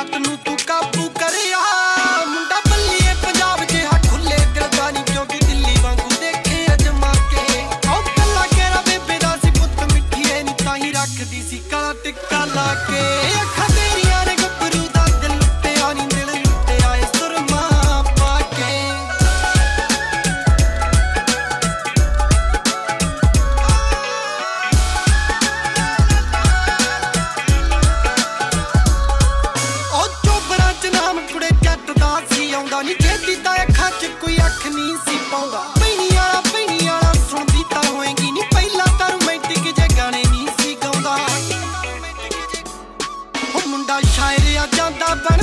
ਜੱਟ ਨੂੰ ਤੂੰ ਕਾਬੂ ਕਰਿਆ। ਮੁੰਡਾ ਬੱਲੀਏ ਪੰਜਾਬ ਜਿਹਾ ਖੁੱਲੇ ਦਿਲ ਦਾ ਨਹੀਂ ਕਿਉਂਕਿ ਦਿੱਲੀ ਵਾਂਗੂ ਦੇਖੇ ਅਜਮਾ ਕੇ ਉਹ ਕੱਲਾ ਕੇਰਾ ਬੇਬੇ ਦਾ ਸੀ ਪੁੱਤ, ਮਿੱਠੀਏ ਨਹੀਂ ਤਾਂ ਹੀ ਰੱਖਦੀ ਸੀ ਕਾਲਾ ਟਿੱਕਾ ਲਾ ਕੇ। ਆਉਂਦਾ ਨਹੀਂ ਛੇਤੀ ਤਾਂ ਅੱਖਾਂ 'ਚ ਕੋਈ ਅੱਖ ਨਹੀਂ ਸੀ ਪਾਉਂਦਾ। ਪੈਣੀ ਵਾਲਾ ਪੈਣੀ ਵਾਲਾ ਸੁਣਦੀ ਤਾਂ ਹੋਏਗੀ ਨਹੀਂ ਪਹਿਲਾਂ ਤਾਂ ਰੋਮਾਂਟਿਕ ਜੇ ਗਾਣੇ ਨਹੀਂ ਸੀ ਗਾਉਂਦਾ। ਉਹ ਮੁੰਡਾ ਸ਼ਾਇਰ ਆ, ਜਾਂਦਾ ਬਣ